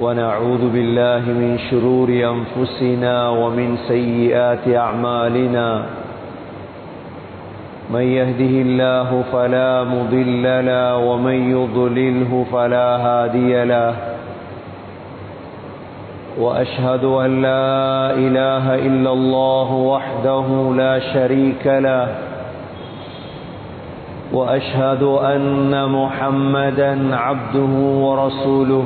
ونعوذ بالله من شرور أنفسنا ومن سيئات أعمالنا. من يهده الله فلا مضل له ومن يضلله فلا هادي له. وأشهد أن لا إله إلا الله وحده لا شريك له. وأشهد أن محمدا عبده ورسوله.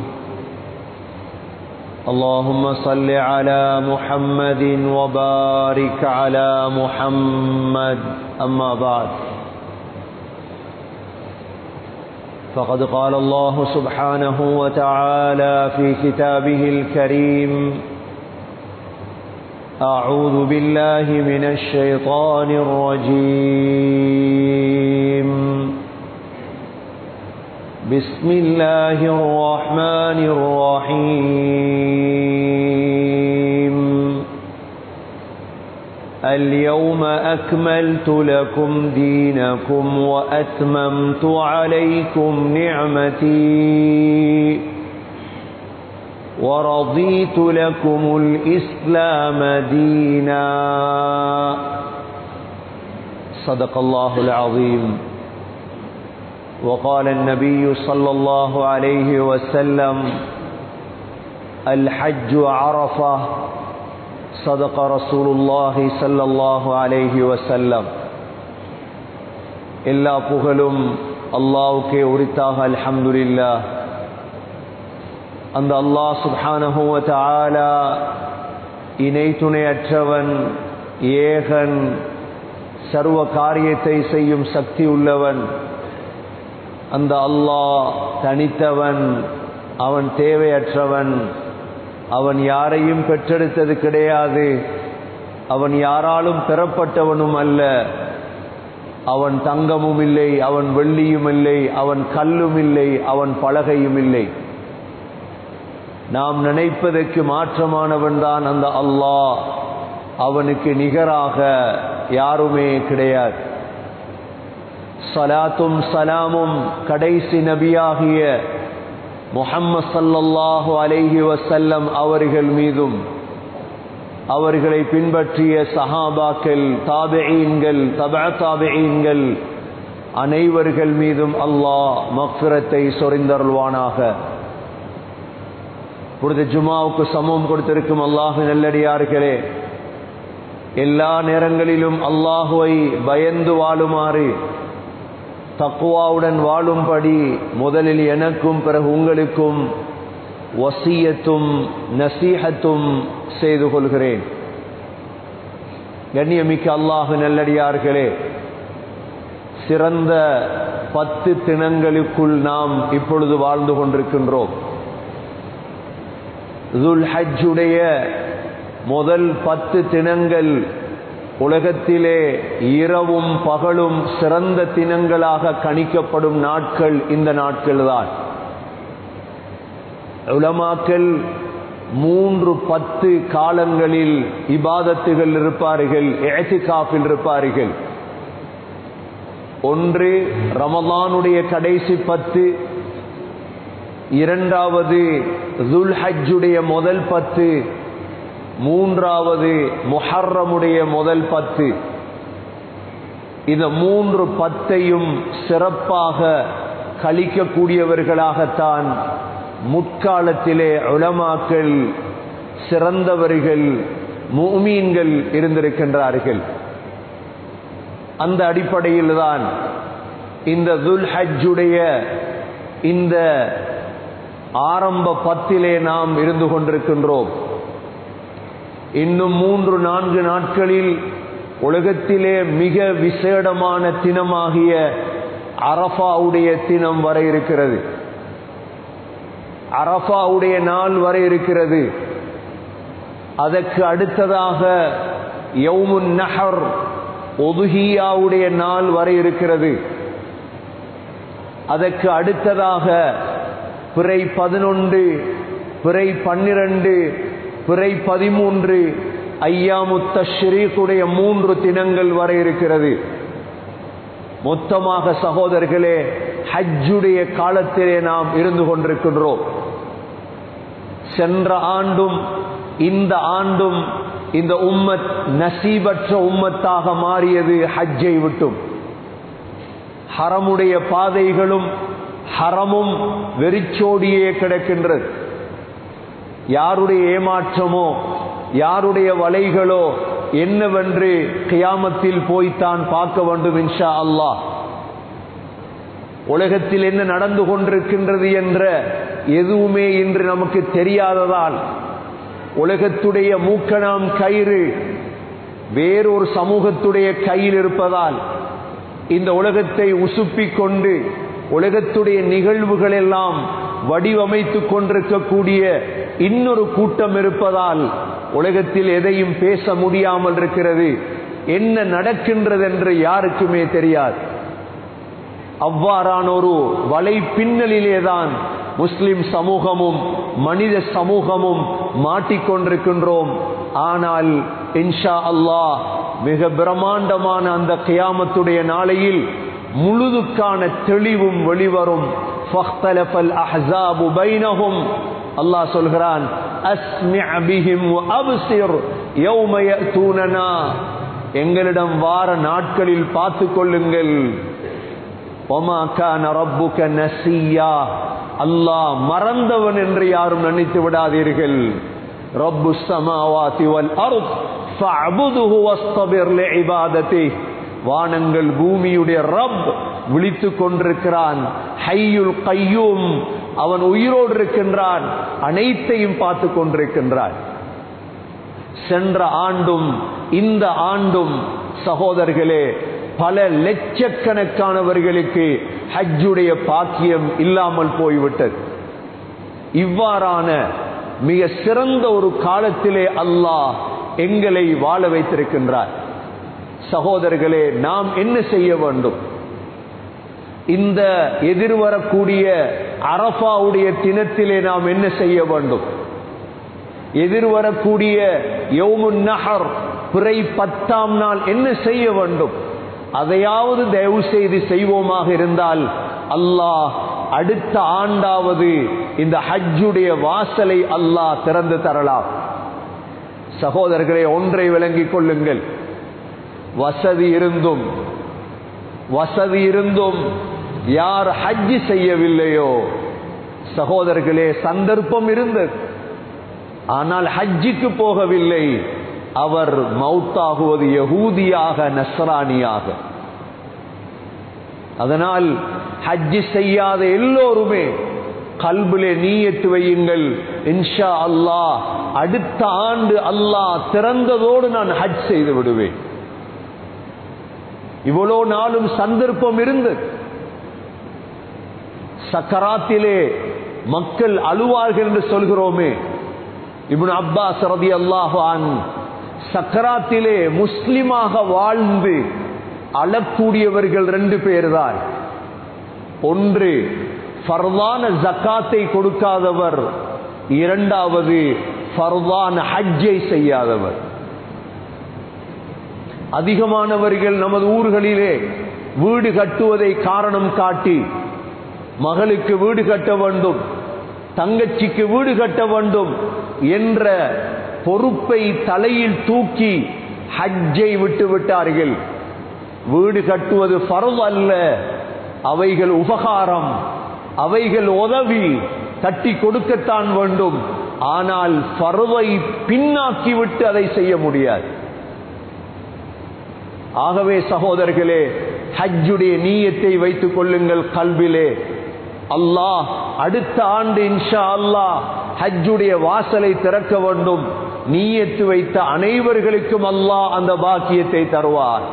اللهم صل على محمد وبارك على محمد. أما بعد. فقد قال الله سبحانه وتعالى في كتابه الكريم أعوذ بالله من الشيطان الرجيم. بسم الله الرحمن الرحيم. اليوم أكملت لكم دينكم وأتممت عليكم نعمتي ورضيت لكم الإسلام دينا. صدق الله العظيم. وقال النبي صلى الله عليه وسلم الحج عرفة صدق رسول الله صلى الله عليه وسلم எல்லா புகழும் அல்லாவுக்கே உரித்தாக அல்ஹம்துலில்லா அந்த அல்லாஹ் சுப்ஹானஹுவ தஆலா இணை துணையற்றவன் ஏகன் சர்வ காரியத்தை செய்யும் சக்தி உள்ளவன் அந்த அல்லாஹ் தனித்தவன் அவன் தேவையற்றவன். அவன் யாரையும் பெற்றெடுத்தது கிடையாது. அவன் யாராலும் பெறப்பட்டவனும் அல்ல. அவன் தங்கமும் இல்லை அவன் வெள்ளியும் இல்லை அவன் கல்லும் இல்லை அவன் பலகையும் இல்லை. நாம் நினைப்பதற்கு மாற்றமானவன் தான் அந்த அல்லாஹ். அவனுக்கு நிகராக யாருமே கிடையாது. சலாத்தும் சலாமும் கடைசி நபியாகிய முஹம்மது சல்லல்லாஹு அலைஹி வசல்லம் அவர்கள் மீதும் அவர்களை பின்பற்றிய சஹாபாக்கள் தாபெயின்கள் தபா தாபெயின்கள் அனைவர்கள் மீதும் அல்லாஹ் மக்ஃபிரத்தை சொரிந்தருள்வானாக. பொழுது ஜுமாவுக்கு சமம் கொடுத்திருக்கும் அல்லாஹு நல்லடியார்களே எல்லா நேரங்களிலும் அல்லாஹுவை பயந்து வாழுமாறு தக்குவாவுடன் வாழும்படி முதலில் எனக்கும் பிறகு உங்களுக்கும் வசியத்தும் நசீகத்தும் செய்து கொள்கிறேன். கண்ணியமிக்க அல்லாஹு நல்லடியார்களே சிறந்த பத்து தினங்களுக்குள் நாம் இப்பொழுது வாழ்ந்து கொண்டிருக்கின்றோம். துல் ஹஜ்ஜுடைய முதல் பத்து தினங்கள் உலகத்திலே இரவும் பகலும் சிறந்த தினங்களாக கணிக்கப்படும் நாட்கள் இந்த நாட்கள் தான் உலமாக்கள் மூன்று பத்து காலங்களில் இபாதத்துகள் இருப்பார்கள் ஏத்திகாஃபில் இருப்பார்கள். ஒன்று ரமதானுடைய கடைசி பத்து. இரண்டாவது துல்ஹஜ்ஜுடைய முதல் பத்து. மூன்றாவது முஹர்ரமுடைய முதல் பத்து. இந்த மூன்று பத்தையும் சிறப்பாக கழிக்கக்கூடியவர்களாகத்தான் முற்காலத்திலே உளமாக்கள் சிறந்தவர்கள் மூமீன்கள் இருந்திருக்கின்றார்கள். அந்த அடிப்படையில் தான் இந்த துல்ஹஜ்ஜுடைய இந்த ஆரம்ப பத்திலே நாம் இருந்து கொண்டிருக்கின்றோம். இன்னும் மூன்று நான்கு நாட்களில் உலகத்திலே மிக விசேடமான தினமாகிய அரஃபாவுடைய தினம் வர இருக்கிறது. அரஃபாவுடைய நாள் வர இருக்கிறது. அதற்கு அடுத்ததாக யவுமுன் நஹர் ஒதுகியாவுடைய நாள் வர இருக்கிறது. அதற்கு அடுத்ததாக பிறை பதினொன்று பிறை பன்னிரண்டு பிறை பதிமூன்று ஐயாமுத்த ஷரீக்குடைய மூன்று தினங்கள் வர இருக்கிறது. மொத்தமாக சகோதரர்களே ஹஜ்ஜுடைய காலத்திலே நாம் இருந்து கொண்டிருக்கின்றோம். சென்ற ஆண்டும் இந்த ஆண்டும் இந்த உம்மத் நசீபற்ற உம்மத்தாக மாறியது ஹஜ்ஜை விட்டும். ஹரமுடைய பாதைகளும் ஹரமும் வெறிச்சோடியே கிடக்கின்றது. யாருடைய ஏமாற்றமோ யாருடைய வலைகளோ என்னவென்று கியாமத்தில் போய்த்தான் பார்க்க வேண்டும் இன்ஷா அல்லாஹ். உலகத்தில் என்ன நடந்து கொண்டிருக்கின்றது என்ற எதுவுமே இன்று நமக்கு தெரியாததால் உலகத்துடைய மூக்கணாம் கயிறு வேறொரு சமூகத்துடைய கையில் இருப்பதால் இந்த உலகத்தை உசுப்பிக் கொண்டு உலகத்துடைய நிகழ்வுகள் எல்லாம் வடிவமைத்துக் கொண்டிருக்கக்கூடிய இன்னொரு கூட்டம் இருப்பதால் உலகத்தில் எதையும் பேச முடியாமல் இருக்கிறது. என்ன நடக்கின்றது என்று யாருக்குமே தெரியாது. அவ்வாறான ஒரு வலை பின்னலிலேதான் முஸ்லிம் சமூகமும் மனித சமூகமும் மாட்டிக்கொண்டிருக்கின்றோம். ஆனால் இன்ஷா அல்லாஹ் மிக பிரம்மாண்டமான அந்த கியாமத்துடைய நாளையில் முழுதுக்கான தெளிவும் வெளிவரும். அல்லாஹ் சொல்கிறான் எங்களிடம் வார நாட்களில் பார்த்து கொள்ளுங்கள். அல்லாஹ் மறந்தவன் என்று யாரும் நினைத்து விடாதீர்கள். ரப்பு சமாவாதி வல் அருத் ஃபஅபுதுஹு வஸ்தபிர் லிஇபாததி வானங்கள் பூமியுடைய ரப் விழித்துக் கொண்டிருக்கிறான். ஹையுல் கையூம். அவன் உயிரோடு இருக்கின்றான். அனைத்தையும் பார்த்து கொண்டிருக்கின்றான். சென்ற ஆண்டும் இந்த ஆண்டும் சகோதரர்களே பல லட்சக்கணக்கானவர்களுக்கு ஹஜ்ஜுடைய பாக்கியம் இல்லாமல் போய்விட்டது. இவ்வாறான மிக சிறந்த ஒரு காலத்திலே அல்லாஹ் எங்களை வாழ வைத்திருக்கின்றார். சகோதரர்களே நாம் என்ன செய்ய வேண்டும்? இந்த எதிர்வரக்கூடிய அரபாவுடைய தினத்திலே நாம் என்ன செய்ய வேண்டும்? எதிர்வரக்கூடிய யோமுன் நகர் பிறை பத்தாம் நாள் என்ன செய்ய வேண்டும்? அதையாவது தயவு செய்து செய்வோமாக இருந்தால் அல்லாஹ் அடுத்த ஆண்டாவது இந்த ஹஜ்ஜுடைய வாசலை அல்லாஹ் திறந்து தரலாம். சகோதரர்களை ஒன்றை விளங்கிக் கொள்ளுங்கள். வசதி இருந்தும் வசதி இருந்தும் யார் ஹஜ்ஜி செய்யவில்லையோ சகோதரர்களே சந்தர்ப்பம் இருந்தது. ஆனால் ஹஜ்ஜிக்கு போகவில்லை. அவர் மவுத்தாகுவது யகூதியாக நஸ்ரானியாக. அதனால் ஹஜ்ஜி செய்யாத எல்லோருமே கல்பிலே நீயத்து வையுங்கள். இன்ஷா அல்லாஹ் அடுத்த ஆண்டு அல்லாஹ் திறந்ததோடு நான் ஹஜ் செய்து விடுவேன். இவ்வளோ நாளும் சந்தர்ப்பம் இருந்தது. சக்கராத்திலே மக்கள் அழுவார்கள் என்று சொல்கிறோமே. இவன் அப்பாஸ் ரதி அல்லாஹான் சக்கராத்திலே முஸ்லிமாக வாழ்ந்து அழக்கூடியவர்கள் ரெண்டு பேர்தான். ஒன்று ஃபர்வான ஜக்காத்தை கொடுக்காதவர். இரண்டாவது ஃபர்வான ஹஜ்ஜை செய்யாதவர். அதிகமானவர்கள் நமது ஊர்களிலே வீடு கட்டுவதை காரணம் காட்டி மகளுக்கு வீடு கட்ட வேண்டும் தங்கச்சிக்கு வீடு கட்ட வேண்டும் என்ற பொறுப்பை தலையில் தூக்கி ஹஜ்ஜை விட்டு விட்டார்கள். வீடு கட்டுவது பருவ அல்ல அவைகள் உபகாரம் அவைகள் உதவி தட்டி கொடுக்கத்தான் வேண்டும். ஆனால் பருவை பின்னாக்கி விட்டு அதை செய்ய முடியாது. ஆகவே சகோதரர்களே ஹஜ்ஜுடைய நீயத்தை வைத்துக் கொள்ளுங்கள் கல்விலே. அல்லாஹ் அடுத்த ஆண்டு இன்ஷா அல்லாஹ் ஹஜ்ஜுடைய வாசலை திறக்க வேண்டும். நீயத்து வைத்த அனைவர்களுக்கும் அல்லாஹ் அந்த பாக்கியத்தை தருவார்.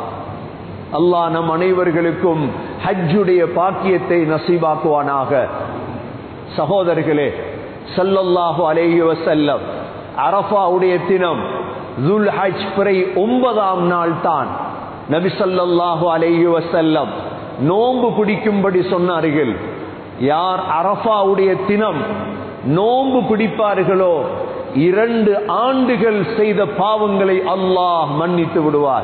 அல்லாஹ் நம் அனைவர்களுக்கும் ஹஜ்ஜுடைய பாக்கியத்தை நசீபாக்குவானாக. சகோதரர்களே சல்லல்லாஹு அலேஹி வசல்லம் அரஃபாவுடைய தினம் துல் ஹஜ் பிறை ஒன்பதாம் நாள் தான். நபி சல்லல்லாஹு அலேஹி வசல்லம் நோன்பு பிடிக்கும்படி சொன்னார்கள். யார் அரஃபாவுடைய தினம் நோன்பு பிடிப்பார்களோ இரண்டு ஆண்டுகள் செய்த பாவங்களை அல்லாஹ் மன்னித்து விடுவார்.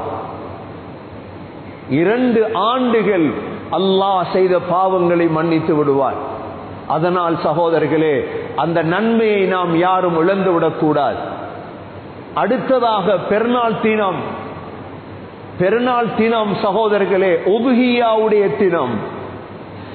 இரண்டு ஆண்டுகள் அல்லாஹ் செய்த பாவங்களை மன்னித்து விடுவார். அதனால் சகோதரர்களே அந்த நன்மையை நாம் யாரும் இழந்து விடக்கூடாது. அடுத்ததாக பெருநாள் தினம். பெருநாள் தினம் சகோதரர்களே உபுகியாவுடைய தினம்.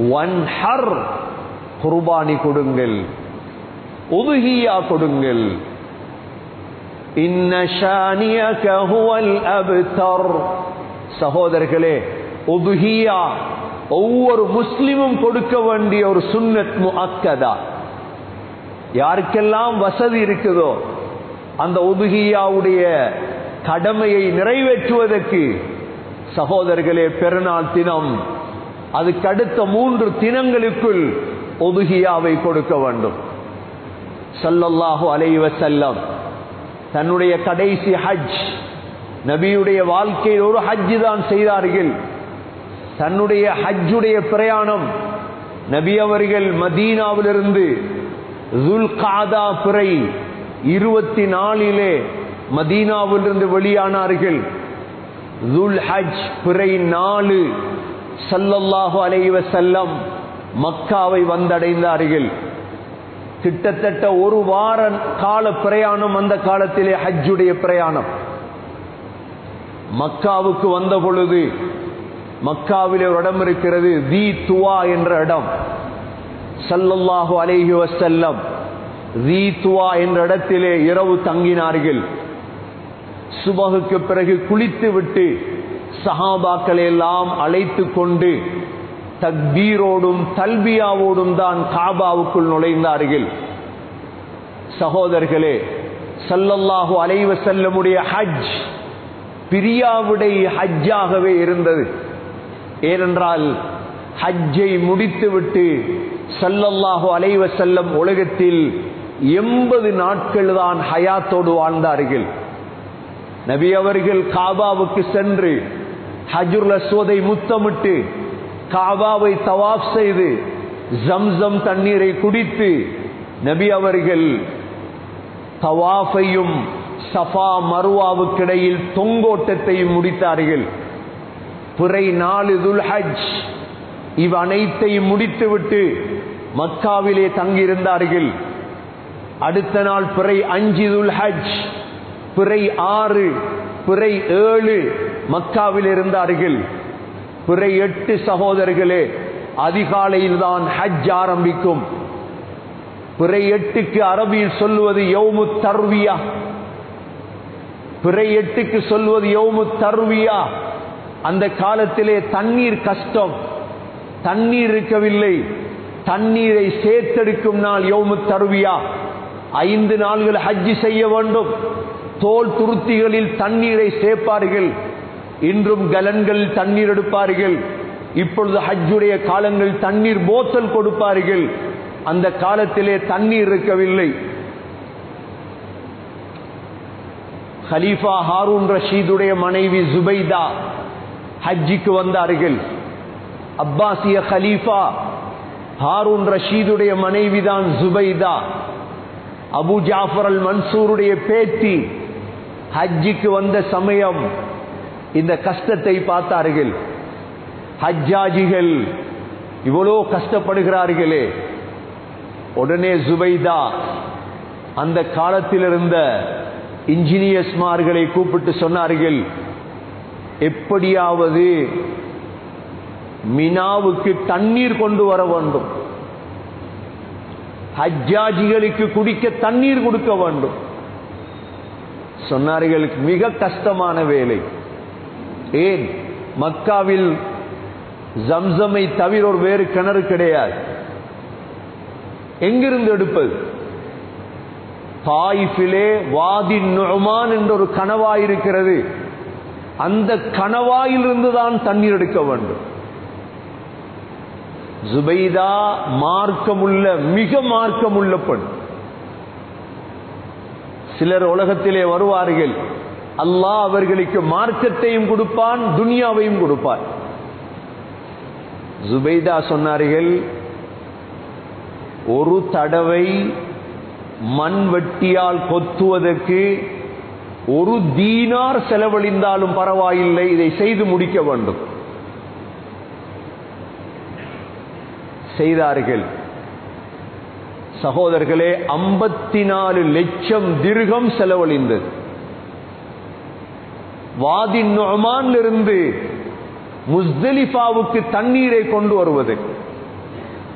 வன்ஹர் குர்பானி கொடுங்கள். உதுகியா கொடுங்கள். சகோதரர்களே உதுகியா ஒவ்வொரு முஸ்லிமும் கொடுக்க வேண்டிய ஒரு சுன்னத் அக்கதா யாருக்கெல்லாம் வசதி இருக்குதோ அந்த உதுகியாவுடைய கடமையை நிறைவேற்றுவதற்கு சகோதரர்களே பெருநாள் தினம் அதுக்கு அடுத்த மூன்று தினங்களுக்குள் ஒதுகியாவை கொடுக்க வேண்டும். சல்லல்லாஹு அலைவ செல்லம் தன்னுடைய கடைசி ஹஜ் நபியுடைய வாழ்க்கையில் ஒரு ஹஜ் தான் செய்தார்கள். தன்னுடைய ஹஜ்ஜுடைய பிரயாணம் நபி அவர்கள் மதீனாவிலிருந்து காதா பிறை இருபத்தி நாலிலே மதீனாவிலிருந்து வெளியானார்கள். துல் ஹஜ் பிறை நாலு சல்லல்லாஹு அலைவ செல்லம் மக்காவை வந்தடைந்த அருகில் கிட்டத்தட்ட ஒரு வார கால பிரயாணம் அந்த காலத்திலே ஹஜ்ஜுடைய பிரயாணம். மக்காவுக்கு வந்த பொழுது மக்காவிலே ஒரு இடம் இருக்கிறது தி துவா என்ற இடம். சல்லல்லாஹு அலைஹி வசல்லம் தி துவா என்ற இடத்திலே இரவு தங்கினார்கள். சுபகுக்கு பிறகு குளித்து விட்டு சஹாபாக்களை எல்லாம் அழைத்து கொண்டு தக்பீரோடும் தல்பியாவோடும் தான் காபாவுக்குள் நுழைந்தார்கள். சகோதரர்களே சல்லல்லாஹு அலைவ செல்லமுடைய ஹஜ் பிரியாவுடைய ஹஜ்ஜாகவே இருந்தது. ஏனென்றால் ஹஜ்ஜை முடித்துவிட்டு சல்லல்லாஹு அலைவ செல்லம் உலகத்தில் எண்பது நாட்கள் தான் ஹயாத்தோடு வாழ்ந்தார்கள். நபி அவர்கள் காபாவுக்கு சென்று ஹஜுர் அஸ்வதை முத்தமிட்டு காபாவை தவாப் செய்து ஜம்சம் தண்ணீரை குடித்து நபி அவர்கள் தவாஃபையும் சஃபா மருவாவுக்கிடையில் தொங்கோட்டத்தையும் முடித்தார்கள். பிறை நாலு துல் ஹஜ் இவ் அனைத்தையும் முடித்துவிட்டு மக்காவிலே தங்கியிருந்தார்கள். அடுத்த நாள் பிறை அஞ்சு துல் ஹஜ் பிறை ஆறு பிறை ஏழு மக்காவில் இருந்த அருகில் பிற எட்டு சகோதரர்களே அதிகாலையில் தான் ஹஜ் ஆரம்பிக்கும். பிற எட்டுக்கு அரபியில் சொல்லுவது யோமு தர்வியா. பிற எட்டுக்கு சொல்வது யோமு தர்வியா. அந்த காலத்திலே தண்ணீர் கஷ்டம். தண்ணீர் இருக்கவில்லை. தண்ணீரை சேர்த்தெடுக்கும் நாள் யோமு தருவியா. ஐந்து நாள்கள் ஹஜ்ஜி செய்ய வேண்டும். தோல் துருத்திகளில் தண்ணீரை சேர்ப்பார்கள். இன்றும் கலன்கள் தண்ணீர் எடுப்பார்கள். இப்பொழுது ஹஜ்ஜுடைய காலங்கள் தண்ணீர் போத்தல் கொடுப்பார்கள். அந்த காலத்திலே தண்ணீர் இருக்கவில்லை. ஹலீஃபா ஹாரூன் ரஷீதுடைய மனைவி ஜுபைதா ஹஜ்ஜிக்கு வந்தார்கள். அப்பாசிய ஹலீஃபா ஹாரூன் ரஷீதுடைய மனைவிதான் ஜுபைதா. அபு ஜாஃபர் அல் மன்சூருடைய பேத்தி ஹஜ்ஜிக்கு வந்த சமயம் இந்த கஷ்டத்தை பார்த்தார்கள். ஹஜ்ஜாஜிகள் இவ்வளோ கஷ்டப்படுகிறார்களே. உடனே ஜுபைதா அந்த காலத்தில் இருந்த இன்ஜினியர்ஸ்மார்களை கூப்பிட்டு சொன்னார்கள் எப்படியாவது மினாவுக்கு தண்ணீர் கொண்டு வர வேண்டும். ஹஜ்ஜாஜிகளுக்கு குடிக்க தண்ணீர் கொடுக்க வேண்டும். சொன்னார்கள் மிக கஷ்டமான வேலை. ஏன்? மக்காவில் ஜம்சமை தவிர ஒரு வேறு கிணறு கிடையாது. எங்கிருந்து எடுப்பது? தாயிஃபிலே வாதி நுமான் என்ற ஒரு கணவாய் இருக்கிறது. அந்த கணவாயிலிருந்து தான் தண்ணீர் எடுக்க வேண்டும். ஜுபைதா மார்க்கமுள்ள மிக மார்க்கமுள்ள பெண். சிலர் உலகத்திலே வருவார்கள். அல்லாஹ் அவர்களுக்கு மார்க்கத்தையும் கொடுப்பான் துனியாவையும் கொடுப்பான். ஜுபைதா சொன்னார்கள் ஒரு தடவை மண் வெட்டியால் கொத்துவதற்கு ஒரு தீனார் செலவழிந்தாலும் பரவாயில்லை இதை செய்து முடிக்க வேண்டும். செய்தார்கள். சகோதரர்களே ஐம்பத்தி நாலு லட்சம் திருகம் செலவழிந்தது. வாதி நொமானிலிருந்து முஸ்தலிஃபாவுக்கு தண்ணீரை கொண்டு வருவது.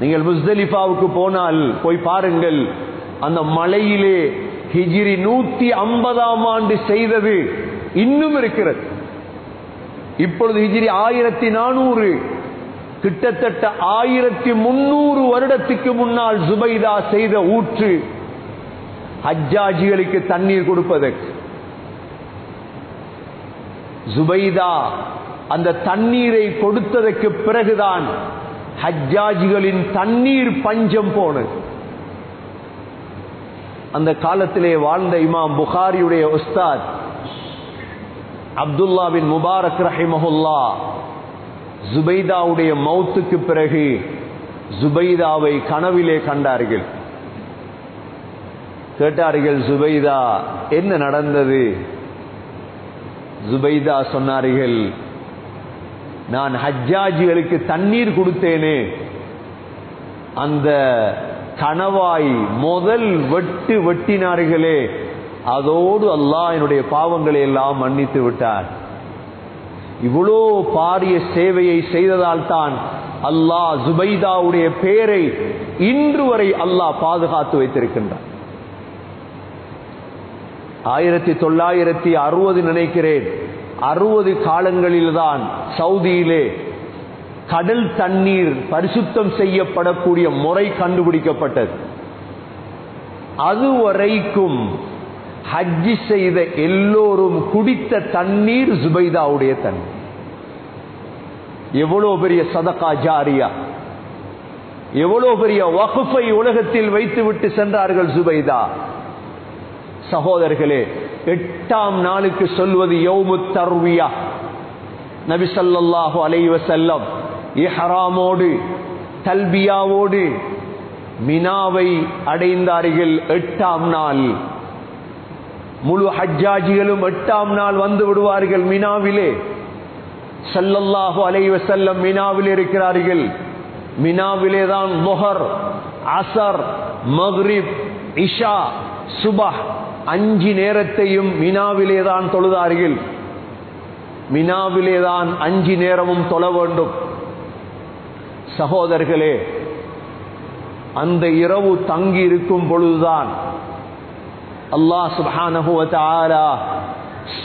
நீங்கள் முஸ்தலிஃபாவுக்கு போனால் போய் பாருங்கள் அந்த மலையிலே ஹிஜிரி நூத்தி ஐம்பதாம் ஆண்டு செய்தது இன்னும் இருக்கிறது. இப்பொழுது ஹிஜிரி ஆயிரத்தி நானூறு கிட்டத்தட்ட ஆயிரத்தி முன்னூறு வருடத்துக்கு முன்னால் ஜுபைதா செய்த ஊற்று ஹஜ்ஜாஜிகளுக்கு தண்ணீர் கொடுப்பதற்கு. ஜுபைதா அந்த தண்ணீரை கொடுத்ததற்கு பிறகுதான் ஹஜ்ஜாஜிகளின் தண்ணீர் பஞ்சம் போனது. அந்த காலத்திலே வாழ்ந்த இமாம் புகாரியுடைய உஸ்தாத் அப்துல்லா பின் முபாரக் ரஹிமஹுல்லா ஜுபைதாவுடைய மௌத்துக்கு பிறகு ஜுபைதாவை கனவிலே கண்டார்கள். கேட்டார்கள் ஜுபைதா என்ன நடந்தது? ஜுபைதா சொன்னார்கள் நான் ஹஜ்ஜாஜிகளுக்கு தண்ணீர் கொடுத்தேனே. அந்த கணவாய் முதல் வெட்டு வெட்டினார்களே அதோடு அல்லாஹ் என்னுடைய பாவங்களை எல்லாம் மன்னித்து விட்டார். இவ்வளோ பாரிய சேவையை செய்ததால் தான் அல்லாஹ் ஜுபைதாவுடைய பெயரை இன்று வரை அல்லாஹ் பாதுகாத்து வைத்திருக்கின்றார் ஆயிரத்தி தொள்ளாயிரத்தி அறுபது நினைக்கிறேன். அறுபது காலங்களில்தான் சவுதியிலே கடல் தண்ணீர் பரிசுத்தம் செய்யப்படக்கூடிய முறை கண்டுபிடிக்கப்பட்டது. அதுவரைக்கும் ஹஜ்ஜி செய்த எல்லோரும் குடித்த தண்ணீர் ஜுபைதாவுடைய தண்ணீர். எவ்வளவு பெரிய சதகா ஜாரியா. எவ்வளவு பெரிய வகுப்பை உலகத்தில் வைத்துவிட்டு சென்றார்கள் ஜுபைதா சகோதரர்களே எட்டாம் நாளுக்கு சொல்வது யௌமு தர்வியா. நபி ஸல்லல்லாஹு அலைஹி வஸல்லம் தல்பியாவோடு மினாவை அடைந்தார்கள் எட்டாம் நாள். முழு ஹஜ்ஜாஜிகளும் எட்டாம் நாள் வந்து விடுவார்கள் மினாவிலே. சல்லல்லாஹு அலைவ செல்லம் மினாவில் இருக்கிறார்கள். மினாவிலே தான் முஹர் அசர் மஹ்ரிப் இஷா சுபஹ் அஞ்சு நேரத்தையும் மினாவிலே தான் தொழுதார்கள். மினாவிலே தான் அஞ்சு நேரமும் தொழ வேண்டும். சகோதரர்களே அந்த இரவு தங்கி இருக்கும் பொழுதுதான் அல்லாஹ் சுப்ஹானஹு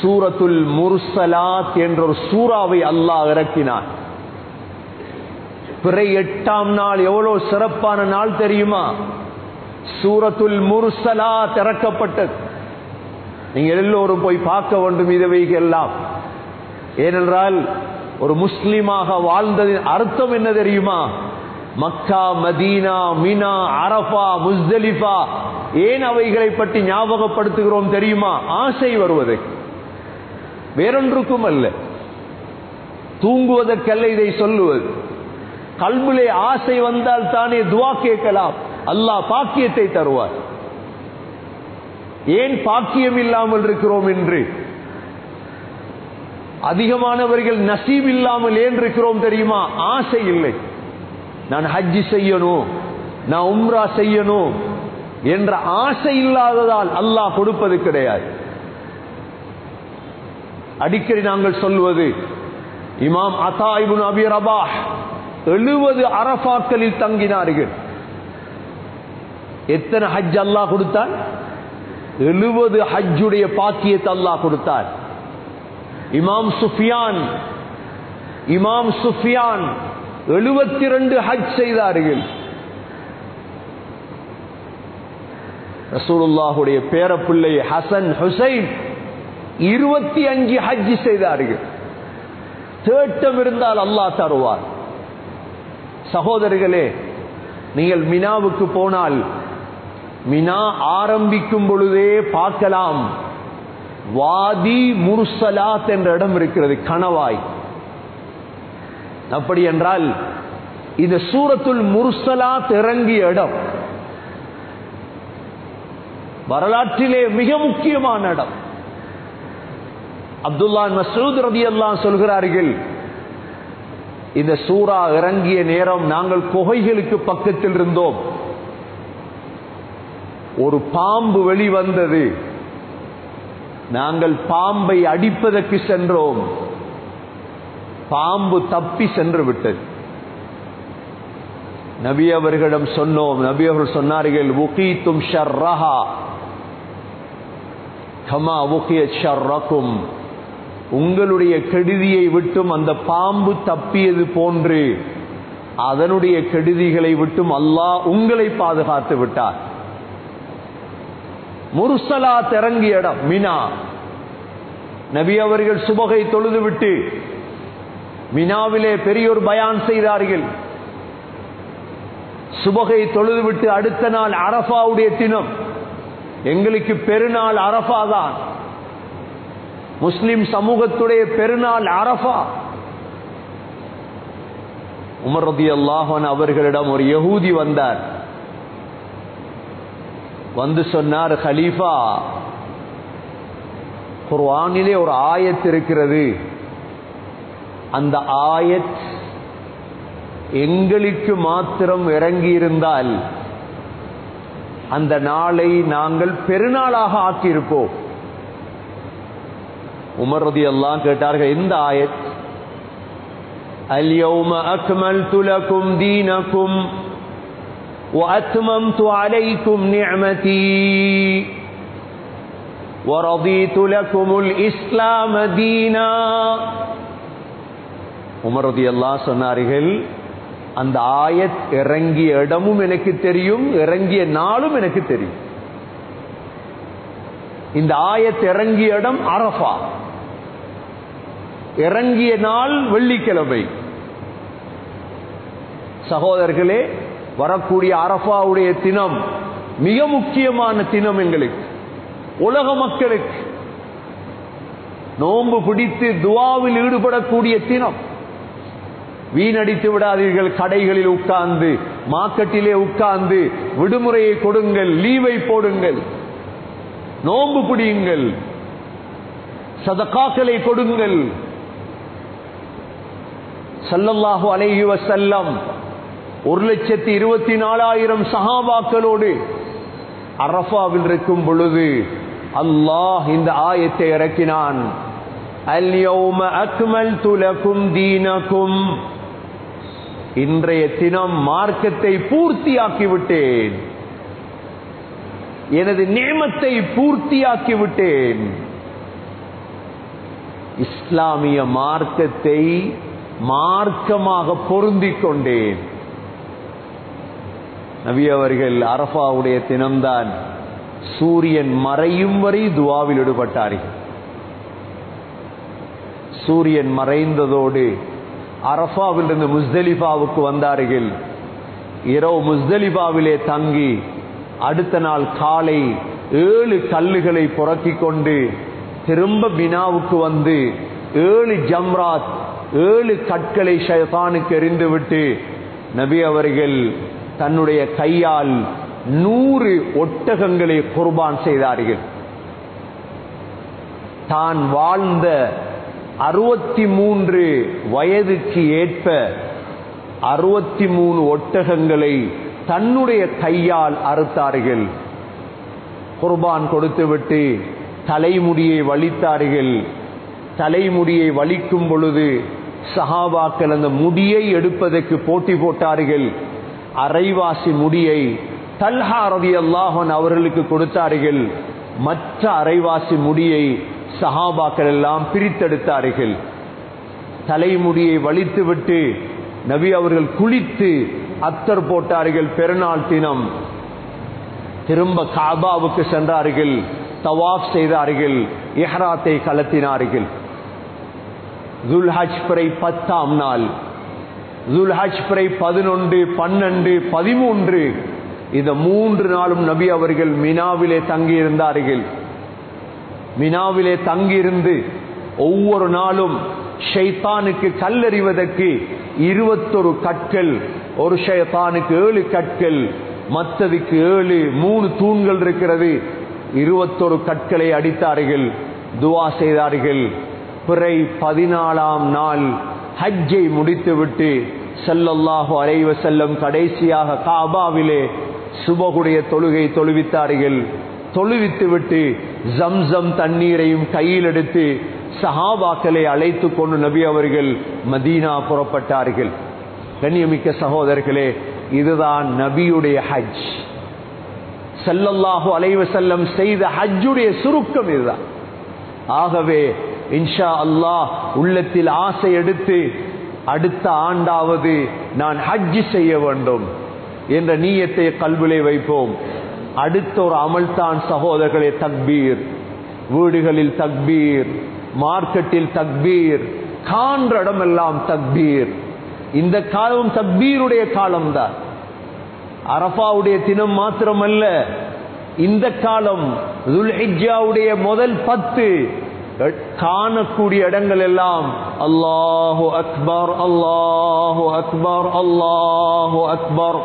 சூரத்துல் முர்சலாத் என்ற ஒரு சூறாவை அல்லாஹ் இறக்கினான். பிறை எட்டாம் நாள் எவ்வளவு சிறப்பான நாள் தெரியுமா? சூரத்துல் முர்சலாத் இறக்கப்பட்டது. நீங்கள் எல்லோரும் போய் பார்க்க வேண்டும் இதுவைகெல்லாம் ஏனென்றால் ஒரு முஸ்லீமாக வாழ்ந்ததின் அர்த்தம் என்ன தெரியுமா? Mecca Medina Mina Arafa Muzdalifah ஏன் அவைகளை பற்றி ஞாபகப்படுத்துகிறோம் தெரியுமா? ஆசை வருவது. வேறொன்றுக்கும் அல்ல. தூங்குவதற்கல்ல இதை சொல்லுவது. கல்விலே ஆசை வந்தால் தானே துவா கேட்கலாம். அல்லாஹ் பாக்கியத்தை தருவார். ஏன் பாக்கியம் இல்லாமல் இருக்கிறோம் என்று? அதிகமானவர்கள் நசீப் இல்லாமல் ஏன் இருக்கிறோம் தெரியுமா? ஆசை இல்லை. நான் ஹஜ்ஜி செய்யணும் நான் உம்ரா செய்யணும் என்ற ஆசை இல்லாததால் அல்லாஹ் கொடுப்பது கிடையாது. அடிக்கடி நாங்கள் சொல்வது இமாம் அசாயிபுன் அபி ரபா எழுபது அரபாக்களில் தங்கினார்கள். எத்தனை ஹஜ் அல்லாஹ் கொடுத்தான்? எழுபது ஹஜ்ஜுடைய பாக்கியத்தை அல்லாஹ் கொடுத்தார். இமாம் சுஃபியான் இமாம் சுஃபியான் எழுபத்தி ரெண்டு ஹஜ் செய்தார்கள். ரசூலுல்லாஹுடைய பேரப்பிள்ளை ஹசன் ஹுசைன் இருபத்தி அஞ்சு ஹஜ் செய்தார்கள். தேட்டம் இருந்தால் அல்லாஹ் தருவார். சகோதரர்களே நீங்கள் மினாவுக்கு போனால் மினா ஆரம்பிக்கும் பொழுதே பார்க்கலாம். வாதி முர்சலாத் என்ற இடம் இருக்கிறது கணவாய். அப்படி என்றால் இந்த சூரத்துல் முர்சலாத் இறங்கிய இடம். வரலாற்றிலே மிக முக்கியமான இடம். அப்துல்லா மசூத் ரதி எல்லாம் சொல்கிறார்கள் இந்த சூரா இறங்கிய நேரம் நாங்கள் குகைகளுக்கு பக்கத்தில் இருந்தோம். ஒரு பாம்பு வெளிவந்தது. நாங்கள் பாம்பை அடிப்பதற்கு சென்றோம். பாம்பு தப்பி சென்று விட்டது. நபி அவர்களிடம் சொன்னோம். நபி அவர்கள் சொன்னார்கள் உகீத்தும் ஷர்ரஹா. கமா உகிய ஷர்ரக்கும் உங்களுடைய கெடுதியை விட்டும் அந்த பாம்பு தப்பியது போன்று அதனுடைய கெடுதிகளை விட்டும் அல்லாஹ் உங்களை பாதுகாத்து விட்டார். முர்சலா திறங்கிய இடம் மினா. நபி அவர்கள் சுபகை தொழுதுவிட்டு மினாவிலே பெரியோர் பயான் செய்தார்கள். சுபகை தொழுதுவிட்டு அடுத்த நாள் அரபாவுடைய தினம். எங்களுக்கு பெருநாள் அரபா தான். முஸ்லிம் சமூகத்துடைய பெருநாள் அரபா உமர் ரதி அல்லாஹன் அவர்களிடம் ஒரு யகூதி வந்தார். வந்து சொன்னார் ஹலீஃபா குர்வானிலே ஒரு ஆயத் இருக்கிறது. அந்த ஆயத் எங்களுக்கு மாத்திரம் இறங்கியிருந்தால் அந்த நாளை நாங்கள் பெருநாளாக ஆக்கியிருப்போம். உமரதி எல்லாம் கேட்டார்கள் எந்த ஆயத் அல்யௌம அக்மல் துலக்கும் தீனக்கும் وأتممت عليكم نعمتي ورضيت لكم الإسلام دينا உமர் ரதி எல்லாம் சொன்னார்கள் அந்த ஆயத் இறங்கிய இடமும் எனக்கு தெரியும் இறங்கிய நாளும் எனக்கு தெரியும் இந்த ஆயத் இறங்கிய இடம் அரஃபா இறங்கிய நாள் வெள்ளிக்கிழமை சகோதரர்களே வரக்கூடிய அரபாவுடைய தினம் மிக முக்கியமான தினம் எங்களுக்கு. உலக மக்களுக்கு. நோன்பு பிடித்து துவாவில் ஈடுபடக்கூடிய தினம். வீணடித்து விடாதீர்கள் கடைகளில் உட்கார்ந்து மார்க்கெட்டிலே உட்கார்ந்து விடுமுறையை கொடுங்கள் லீவை போடுங்கள். நோன்பு பிடியுங்கள். சதக்காக்களை கொடுங்கள். சல்லல்லாஹு அலைஹி வசல்லம் ஒரு லட்சத்தி இருபத்தி நாலாயிரம் சஹாபாக்களோடு அரஃபாவில் இருக்கும் பொழுது அல்லாஹ் இந்த ஆயத்தை இறக்கினான். தீனகும். இன்றைய தினம் மார்க்கத்தை பூர்த்தியாக்கி விட்டேன் எனது நேமத்தை பூர்த்தியாக்கி விட்டேன் இஸ்லாமிய மார்க்கத்தை மார்க்கமாக பொருந்திக் கொண்டேன். நபி அவர்கள் அரபாவுடைய தினம்தான் சூரியன் மறையும் வரை துவாவில் ஈடுபட்டார்கள் சூரியன் மறைந்ததோடு அரபாவிலிருந்து முஸ்தலிபாவுக்கு வந்தார்கள். இரவு முஸ்தலிபாவிலே தங்கி அடுத்த நாள் காலை ஏழு கல்லுகளை புறக்கிக் கொண்டு திரும்ப பினாவுக்கு வந்து ஏழு ஜம்ராத் ஏழு கற்களை ஷைதானுக்கு எறிந்துவிட்டு நபி அவர்கள் தன்னுடைய கையால் நூறு ஒட்டகங்களை குர்பான் செய்தார்கள். தான் வாழ்ந்த அறுபத்தி மூன்று வயதுக்கு ஏற்ப அறுபத்தி மூணு ஒட்டகங்களை தன்னுடைய கையால் அறுத்தார்கள். குர்பான் கொடுத்துவிட்டு தலைமுடியை வலித்தார்கள். தலைமுடியை வலிக்கும் பொழுது சஹாபாக்கள் அந்த முடியை எடுப்பதற்கு போட்டி போட்டார்கள். அரைவாசி முடியை தல்ஹா ரவி அல்லாஹன் அவர்களுக்கு கொடுத்தார்கள். மற்ற அரைவாசி முடியை சஹாபாக்கள் எல்லாம் பிரித்தெடுத்தார்கள். தலைமுடியை வலித்துவிட்டு நபி அவர்கள் குளித்து அத்தர் போட்டார்கள் பெருநாள் தினம். திரும்ப காபாவுக்கு சென்றார்கள். தவாப் செய்தார்கள். இஹ்ராத்தை கலத்தினார்கள். துல்ஹஜ் பத்தாம் நாள். துல்ஹஜ் பிறை பதினொன்று பன்னெண்டு பதிமூன்று. இந்த மூன்று நாளும் நபி அவர்கள் மினாவிலே தங்கியிருந்தார்கள். மினாவிலே தங்கியிருந்து ஒவ்வொரு நாளும் ஷைத்தானுக்கு கல்லறிவதற்கு இருபத்தொரு கற்கள் ஒரு ஷைத்தானுக்கு ஏழு கற்கள் மற்றதுக்கு ஏழு மூணு தூண்கள் இருக்கிறது. இருபத்தொரு கற்களை அடித்தார்கள் துவா செய்தார்கள். பிறை பதினாலாம் நாள் ஹஜ்ஜை முடித்துவிட்டு செல்லல்லாஹு அலைவ செல்லம் கடைசியாக காபாவிலே சுபகுடைய தொழுகை தொழுவித்தார்கள். தொழுவித்து விட்டு ஜம்சம் தண்ணீரையும் கையில் எடுத்து சஹாபாக்களை அழைத்து கொண்டு நபி அவர்கள் மதீனா புறப்பட்டார்கள். கண்ணியமிக்க சகோதரர்களே இதுதான் நபியுடைய ஹஜ். செல்லல்லாஹு அலைவ செல்லம் செய்த ஹஜ்ஜுடைய சுருக்கம் இதுதான். ஆகவே இன்ஷா அல்லாஹ் உள்ளத்தில் ஆசை எடுத்து அடுத்த ஆண்டாவது நான் ஹஜ் செய்ய வேண்டும் என்ற நீயத்தை கல்விலே வைப்போம். அடுத்த ஒரு அமல்தான் சகோதரர்களே தக்பீர். வீடுகளில் தக்பீர் மார்க்கெட்டில் தக்பீர் காண்ற இடமெல்லாம் தக்பீர். இந்த காலம் தக்பீருடைய காலம்தான். அரபாவுடைய தினம் மாத்திரமல்ல இந்த காலம் முதல் பத்து காணக்கூடிய இடங்கள் எல்லாம் அல்லாஹு அக்பர் அல்லாஹு அக்பர் அல்லாஹு அக்பர்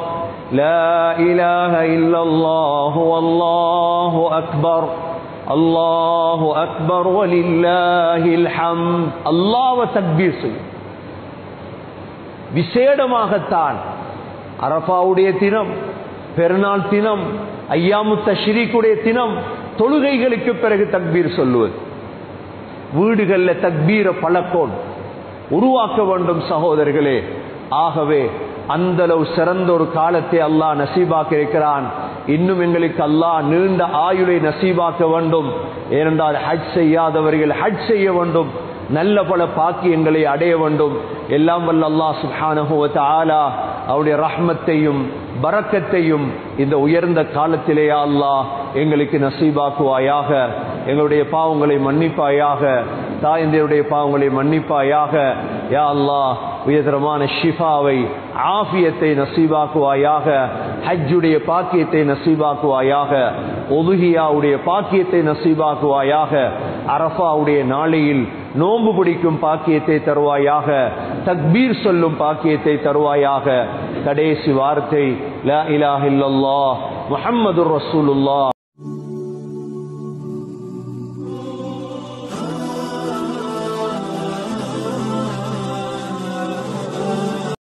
لا إله إلا الله والله أكبر الله أكبر ولله الحمد الله تكبير செய்யும் விசேடமாகத்தான் அரபாவுடைய தினம் பெருநாள் தினம் ஐயாமு தஷ்ரீக்குடைய தினம் தொழுகைகளுக்கு பிறகு தக்பீர் சொல்லுவது வீடுகளில் தக்பீர பழக்கம் உருவாக்க வேண்டும் சகோதரர்களே. ஆகவே அந்த அளவு சிறந்த ஒரு காலத்தை அல்லாஹ் நசீபாக்க இருக்கிறான் இன்னும் எங்களுக்கு அல்லாஹ் நீண்ட ஆயுளை நசீபாக்க வேண்டும். ஏனென்றால் ஹஜ் செய்யாதவர்கள் ஹஜ் செய்ய வேண்டும். நல்ல பல பாக்கியங்களை அடைய வேண்டும். எல்லாம் வல்ல அல்லா சுப்ஹானஹு ஆலா அவருடைய ரஹ்மத்தையும் பரக்கத்தையும் இந்த உயர்ந்த காலத்திலே அல்லாஹ் எங்களுக்கு நசீபாக்குவாயாக. எங்களுடைய பாவங்களை மன்னிப்பாயாக. தாயந்தையுடைய பாவங்களை மன்னிப்பாயாக. யா அல்லாஹ் உயர்தரமான ஷிஃபாவை ஆஃபியத்தை நசீபாக்குவாயாக. ஹஜ்ஜுடைய பாக்கியத்தை நசீபாக்குவாயாக. ஒதுகியாவுடைய பாக்கியத்தை நசீபாக்குவாயாக. அரஃபாவுடைய நாளையில் நோன்பு பிடிக்கும் பாக்கியத்தை தருவாயாக தக்பீர் சொல்லும் பாக்கியத்தை தருவாயாக. கடைசி வார்த்தை லா இலாஹ இல்லல்லாஹ் முஹம்மதுர்